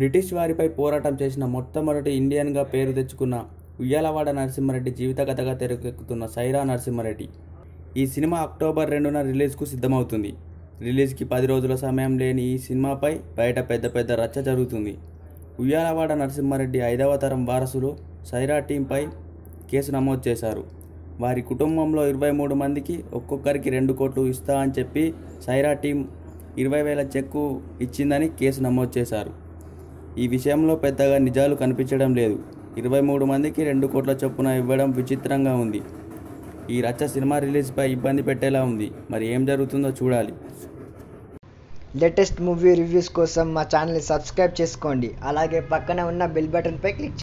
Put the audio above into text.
British వారిపై పోరాటం చేసిన మొట్టమొదటి ఇండియన్గా పేరు తెచ్చుకున్న ఉయ్యాలవాడ నరసింహారెడ్డి జీవిత కథగా తెరకెక్కుతున్న సైరా నరసింహారెడ్డి. ఈ సినిమా అక్టోబర్ రెండున రిలీజ్కు సిద్ధమవుతుంది. రిలీజ్కి పది రోజుల సమయం లేని ఈ సినిమాపై బయట పెద్ద పెద్ద రచ్చ జరుగుతుంది. ఉయ్యాలవాడ నరసింహారెడ్డి ఐదవ తరం వారసులు సైరా టీంపై కేసు నమోదు చేశారు. వారి కుటుంబంలో ఇరవై మూడు మందికి ఒక్కొక్కరికి రెండు కోట్లు ఇస్తా అని చెప్పి సైరా టీం ఇరవై వేల చెక్కు ఇచ్చిందని కేసు నమోదు చేశారు. ఈ విషయంలో పెద్దగా నిజాలు కనిపించడం లేదు. ఇరవై మూడు మందికి రెండు కోట్ల చొప్పున ఇవ్వడం విచిత్రంగా ఉంది. ఈ రచ్చ సినిమా రిలీజ్పై ఇబ్బంది పెట్టేలా ఉంది. మరి ఏం జరుగుతుందో చూడాలి. లేటెస్ట్ మూవీ రివ్యూస్ కోసం మా ఛానల్ని సబ్స్క్రైబ్ చేసుకోండి. అలాగే పక్కన ఉన్న బెల్ బటన్పై క్లిక్